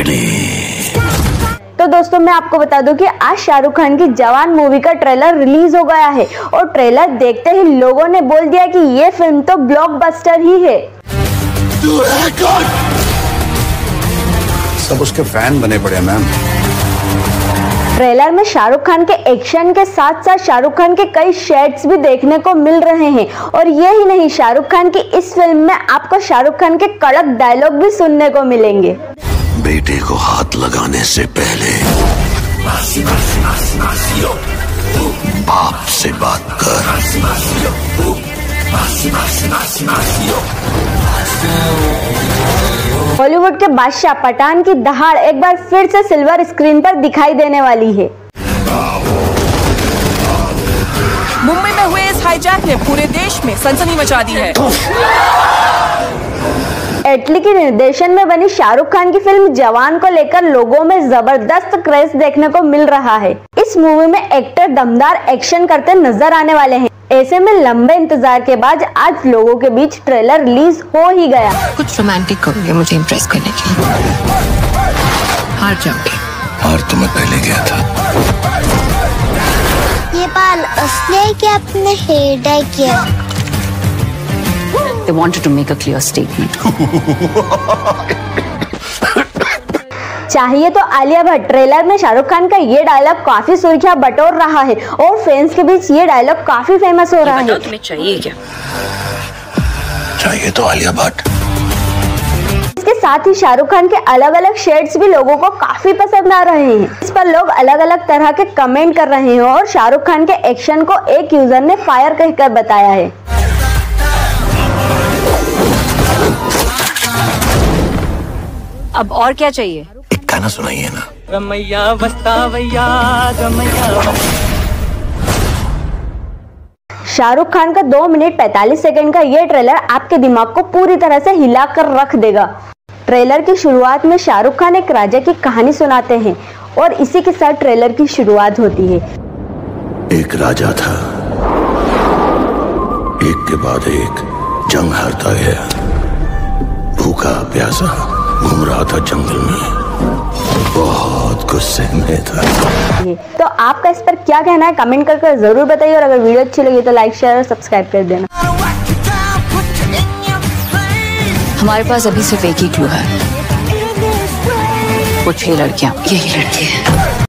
ready. तो दोस्तों मैं आपको बता दूँ कि आज शाहरुख खान की जवान मूवी का ट्रेलर रिलीज़ हो गया है और ट्रेलर देखते ही लोगों ने बोल दिया कि ये फ़िल्म तो ब्लॉकबस्टर ही है। सब उसके फ़ैन बने पड़े मैम ट्रेलर में शाहरुख खान के एक्शन के साथ साथ शाहरुख खान के कई शेड्स भी देखने को मिल रहे हैं। और ये ही नहीं शाहरुख खान की इस फ़िल्म में आपको शाहरुख खान के कड़क डायलॉग भी सुनने को मिलेंगे। बेटे को हाथ लगाने से पहले बाप से बात कर। बॉलीवुड के बादशाह पठान की दहाड़ एक बार फिर से सिल्वर स्क्रीन पर दिखाई देने वाली है। मुंबई में हुए इस हाईजैक ने पूरे देश में सनसनी मचा दी है। एटली के निर्देशन में बनी शाहरुख खान की फ़िल्म जवान को लेकर लोगों में ज़बरदस्त क्रेज देखने को मिल रहा है। इस मूवी में एक्टर दमदार एक्शन करते नज़र आने वाले हैं। ऐसे में लंबे इंतज़ार के बाद आज लोगों के बीच ट्रेलर रिलीज़ हो ही गया। कुछ रोमांटिक करोगे मुझे इम्प्रेस करने के लिए। हार जाओगे और तुम्हें पहले गया था। ये बाल असली है कि आपने हेयर डाई किया? They wanted to make a clear statement. चाहिए तो आलिया भट्ट ट्रेलर में शाहरुख खान का ये डायलॉग काफ़ी सुर्खियाँ बटोर रहा है और फैंस के बीच ये डायलॉग काफ़ी फ़ेमस हो रहा है। तुम्हें चाहिए क्या? चाहिए तो आलिया भट्ट। इसके साथ ही शाहरुख खान के अलग अलग शेड्स भी लोगों को काफ़ी पसंद आ रहे हैं। इस पर लोग अलग अलग तरह के कमेंट कर रहे हैं और शाहरुख खान के एक्शन को एक यूज़र ने फायर कहकर बताया है। अब और क्या चाहिए? एक गाना सुनाइए ना। रमैया वस्तावैया रमैया शाहरुख खान का दो मिनट पैंतालीस सेकंड का ये ट्रेलर आपके दिमाग को पूरी तरह से हिला कर रख देगा। ट्रेलर की शुरुआत में शाहरुख खान एक राजा की कहानी सुनाते हैं और इसी के साथ ट्रेलर की शुरुआत होती है। एक राजा था। एक के बाद एक जंग हारता गया। भूखा प्यासा। घूम रहा था जंगल में। बहुत गुस्से में था। तो आपका इस पर क्या कहना है? कमेंट करके ज़रूर बताइए और अगर वीडियो अच्छी लगी तो लाइक शेयर और सब्सक्राइब कर देना। हमारे पास अभी सिर्फ़ एक ही क्लू है। वो छह लड़कियाँ यही लड़की है।